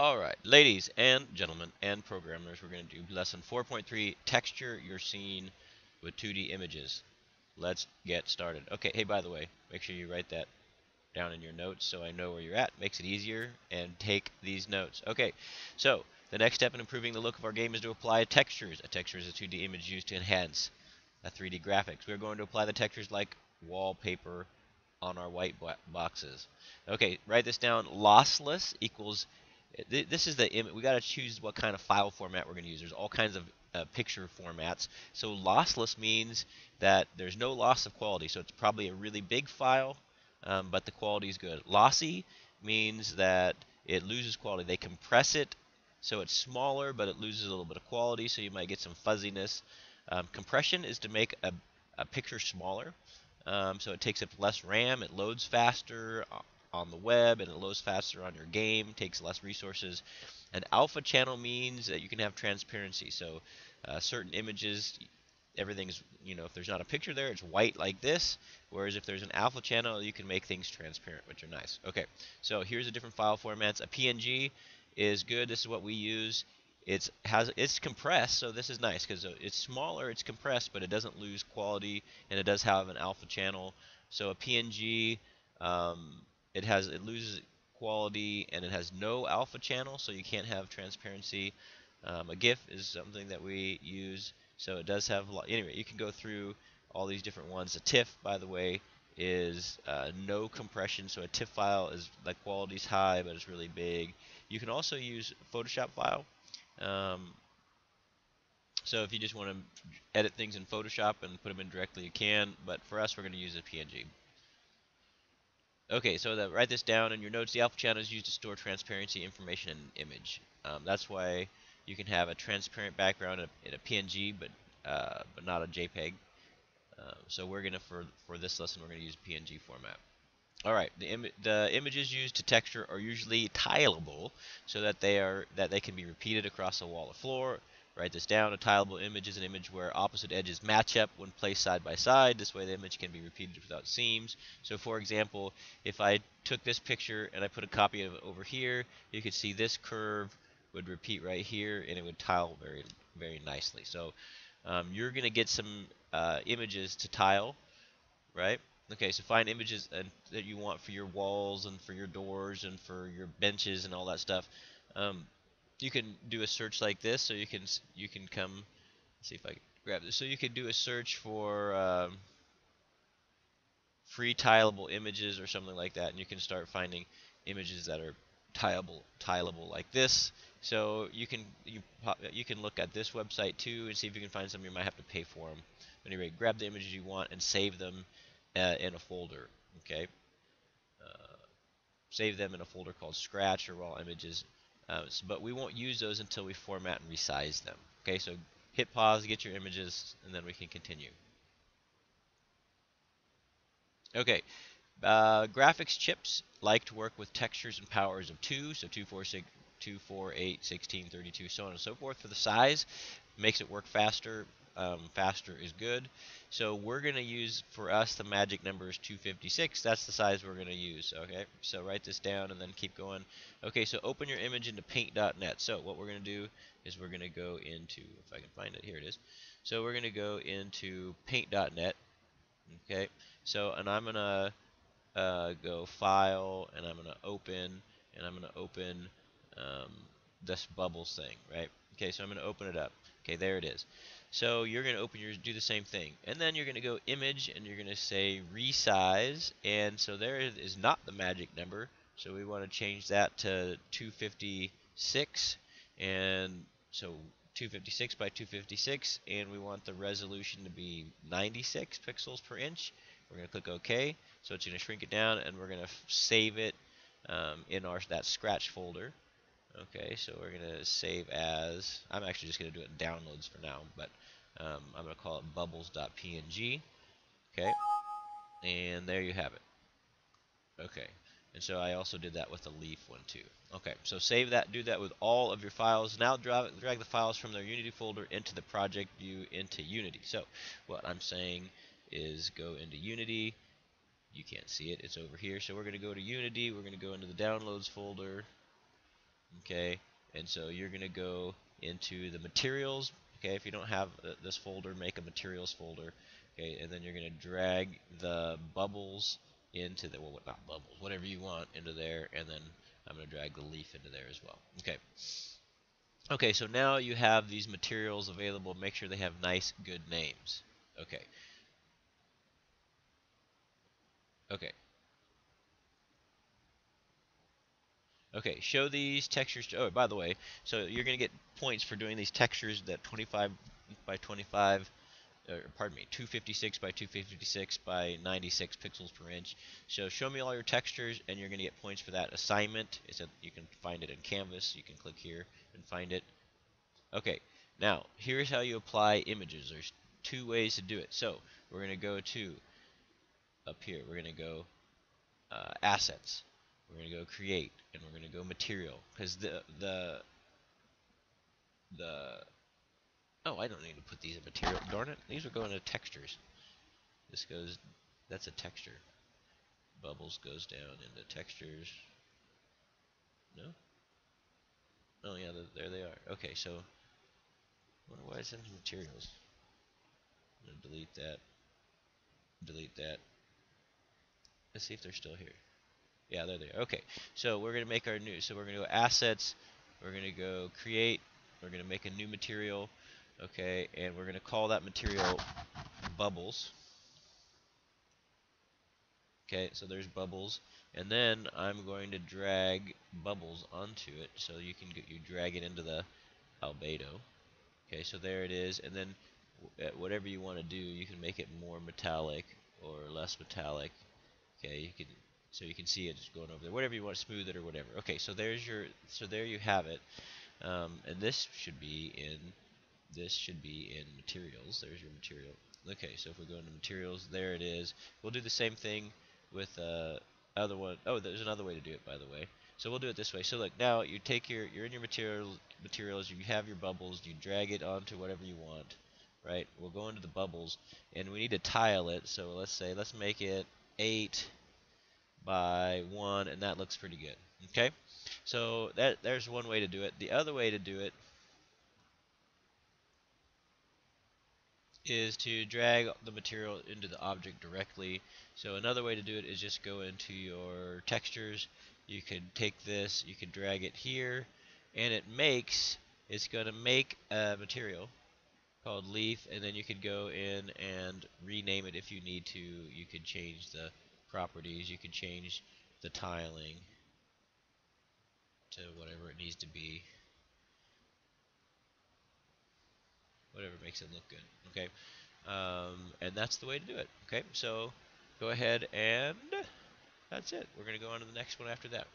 All right, ladies and gentlemen and programmers, we're going to do lesson 4.3, texture your scene with 2D images. Let's get started. Okay, hey, by the way, make sure you write that down in your notes so I know where you're at. Makes it easier, and take these notes. Okay, so the next step in improving the look of our game is to apply textures. A texture is a 2D image used to enhance a 3D graphics. We're going to apply the textures like wallpaper on our white boxes. Okay, write this down. Lossless equals this is the. We got to choose what kind of file format we're going to use. There's all kinds of uh, picture formats. So lossless means that there's no loss of quality. So it's probably a really big file, um, but the quality is good. Lossy means that it loses quality. They compress it so it's smaller, but it loses a little bit of quality. So you might get some fuzziness. Um, compression is to make a, a picture smaller. Um, so it takes up less RAM, it loads faster, on the web and it loads faster on your game, takes less resources. An alpha channel means that you can have transparency. So uh, certain images, everything's, you know, if there's not a picture there, it's white like this. Whereas if there's an alpha channel, you can make things transparent, which are nice. Okay, so here's the different file formats. A PNG is good. This is what we use. It's has it's compressed, so this is nice because it's smaller, it's compressed, but it doesn't lose quality, and it does have an alpha channel. So a PNG um, it has it loses quality and it has no alpha channel, so you can't have transparency. Um, a GIF is something that we use, so it does have a lot. Anyway, you can go through all these different ones. A TIFF, by the way, is uh, no compression, so a TIFF file is the quality's high, but it's really big. You can also use Photoshop file. Um, so if you just want to edit things in Photoshop and put them in directly, you can. But for us, we're going to use a PNG. Okay, so that, write this down in your notes. The alpha channel is used to store transparency information in an image. Um, that's why you can have a transparent background in a, PNG, but uh, but not a JPEG. Uh, so we're gonna for for this lesson we're gonna use PNG format. All right, the, Im the images used to texture are usually tileable, so that they are that they can be repeated across a wall or floor. Write this down. A tileable image is an image where opposite edges match up when placed side by side. This way the image can be repeated without seams. So for example, if I took this picture and I put a copy of it over here, you could see this curve would repeat right here and it would tile very, very nicely. So um, you're going to get some uh, images to tile, right? Okay, so find images and, that you want for your walls and for your doors and for your benches and all that stuff. Um, you can do a search like this so you can you can come see if I grab this. So you can do a search for um, free tileable images or something like that and you can start finding images that are tileable tileable like this. So you can you you can look at this website too and see if you can find some you might have to pay for them anyway grab the images you want and save them uh, in a folder okay? Uh, save them in a folder called scratch or raw images uh, but we won't use those until we format and resize them. Okay, so hit pause, get your images, and then we can continue. Okay, uh, graphics chips like to work with textures and powers of 2, so 2, 4, 6, 2, 4, 8, 16, 32, so on and so forth for the size. Makes it work faster. Um, faster is good. So we're going to use, for us, the magic number is 256. That's the size we're going to use. Okay, so write this down and then keep going. Okay, so open your image into paint.net. So what we're going to do is we're going to go into, if I can find it, here it is. So we're going to go into paint.net. Okay, so, and I'm going to uh, go File, and I'm going to Open, and I'm going to open um, this bubbles thing, right? Okay, so I'm going to open it up. Okay, there it is. So you're going to open yours, do the same thing. And then you're going to go image and you're going to say resize. And so there is not the magic number. So we want to change that to 256. And so 256 by 256. And we want the resolution to be 96 pixels per inch. We're going to click OK. So it's going to shrink it down and we're going to save it um, in our that scratch folder. Okay, so we're going to save as, I'm actually just going to do it downloads for now, but um, I'm going to call it bubbles.png. Okay, and there you have it. Okay, and so I also did that with the leaf one too. Okay, so save that, do that with all of your files. Now drag, drag the files from their Unity folder into the project view into Unity. So what I'm saying is go into Unity. You can't see it, it's over here. So we're going to go to Unity, we're going to go into the downloads folder. Okay, and so you're going to go into the materials. Okay, if you don't have this folder, make a materials folder. Okay, and then you're going to drag the bubbles into the, well, not bubbles, whatever you want into there, and then I'm to drag the leaf into there as well. Okay. Okay, so now you have these materials available. Make sure they have nice, good names. Okay. Okay. Okay, show these textures. To, oh, by the way, so you're going to get points for doing these textures that 25 by 25 or pardon me, 256 by 256 by 96 pixels per inch. So show me all your textures, and you're going to get points for that assignment. It's a, you can find it in Canvas. You can click here and find it. Okay, now here's how you apply images. There's two ways to do it. So we're going to go to up here. We're going to go uh, assets. We're going to go create, and we're going to go material because the the the Oh, I don't need to put these in material. Darn it. These are going to textures. This goes, that's a texture. Bubbles goes down into textures. No? Oh yeah, there they are. Okay, so, why it's in materials. I'm to delete that. Delete that. Let's see if they're still here. Yeah, there they are. Okay, so we're going to make our new. So we're going to go assets. We're going to go create. We're going to make a new material okay and we're going to call that material bubbles okay so there's bubbles and then I'm going to drag bubbles onto it so you can get you drag it into the albedo okay so there it is and then whatever you want to do you can make it more metallic or less metallic okay you can so you can see it just going over there whatever you want smooth it or whatever okay so there's your so there you have it um, and this should be in this should be in materials. There's your material. Okay, so if we go into materials, there it is. We'll do the same thing with uh, other one. Oh, there's another way to do it, by the way. So we'll do it this way. So look, now you take your, you're in your materials, materials, you have your bubbles, you drag it onto whatever you want, right? We'll go into the bubbles, and we need to tile it. So let's say, let's make it 8 by 1, and that looks pretty good, okay? So that there's one way to do it. The other way to do it is to drag the material into the object directly. So another way to do it is just go into your textures. You can take this, you can drag it here, and it makes, it's going to make a material called leaf, and then you could go in and rename it if you need to. You could change the properties, you can change the tiling to whatever it needs to be. whatever makes it look good. Okay, um, and that's the way to do it. Okay, so go ahead and that's it. We're going to go on to the next one after that.